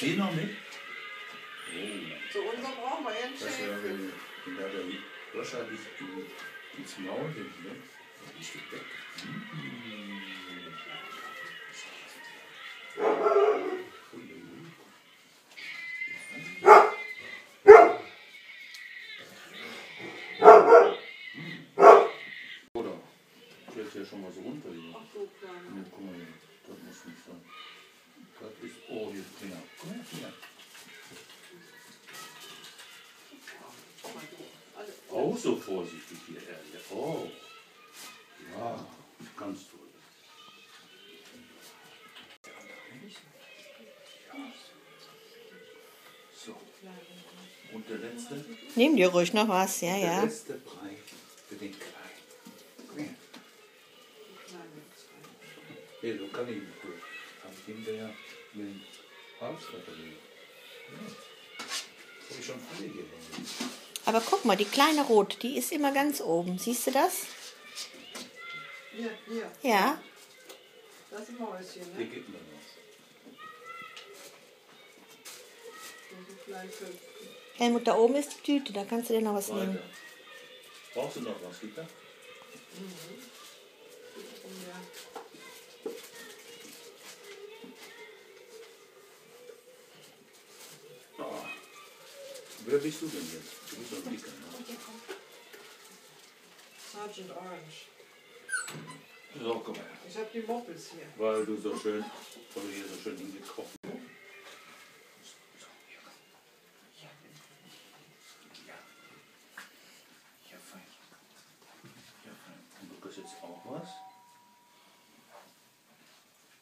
Den noch mit? Oh, So, unser brauchen wir einen das wäre, wenn, wenn da der Löscher dich in, ins Maul nimmt, ne? Bist du weg. Oder? Fällt ja schon mal so runter hier. Ach so, klein. Ne, guck mal hier. Das muss nicht sein. Das ist. Auch so vorsichtig hier, ehrlich. Oh. Ja, ganz toll. So. Und der letzte? Nimm dir ruhig noch was, ja, Der ja. letzte Brei für den Kleinen. Komm her. Hier, so kann ich nicht. Habe ich hinterher mit dem Hals verlegt. Ja. Habe ich schon alle hier. Aber guck mal, die kleine Rot, die ist immer ganz oben. Siehst du das? Hier, hier. Ja. Das ist ein Mäuschen, Hier ne? gibt mir was. Helmut, da oben ist die Tüte, da kannst du dir noch was nehmen. Weiter. Brauchst du noch was, Gitta? Ja. Wer bist du denn jetzt? Du bist doch ein Dicker, ne? Sergeant Orange. So, komm her. Ich habe die Moppels hier. Weil du so schön, weil du hier so schön hingekocht hast. So, hier, komm. Ja. Ja. Ja, fein. Ja, fein. Und du kriegst jetzt auch was?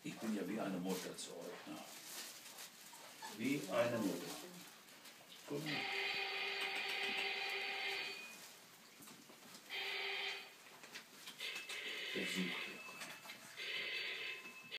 Ich bin ja wie eine Mutter zu euch. Ne? Wie eine Mutter. Guck mal. Der sucht.